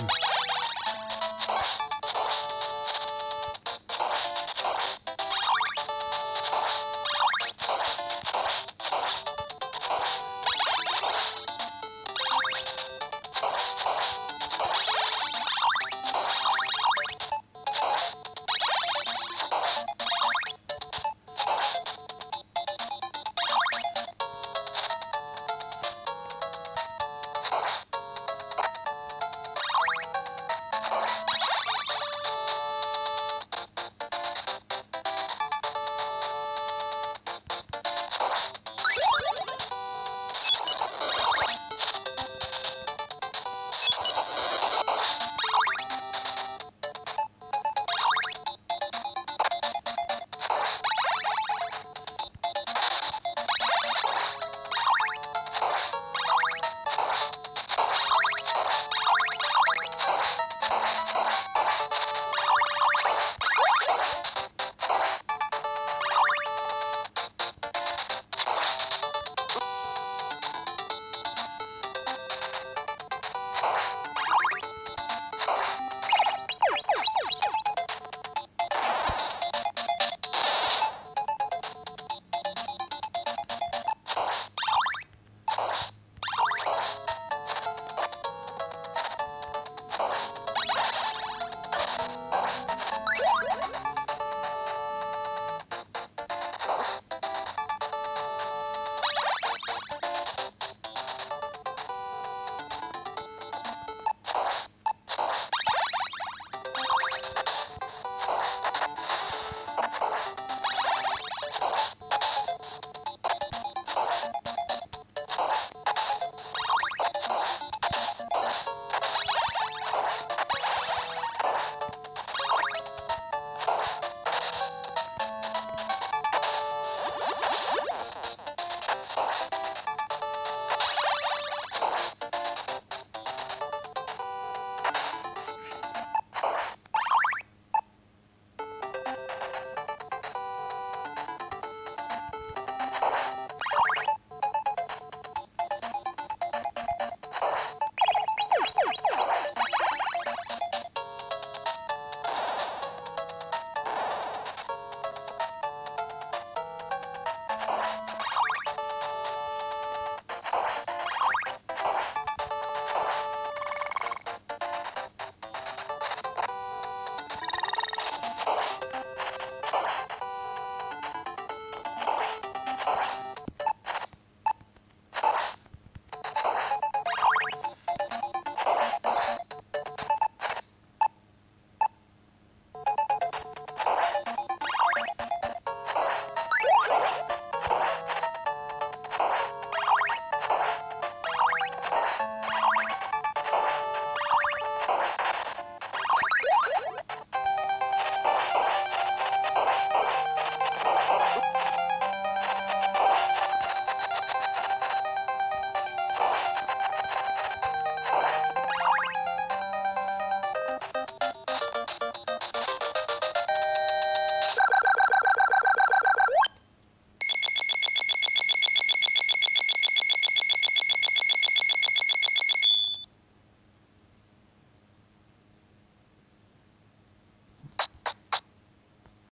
Mm.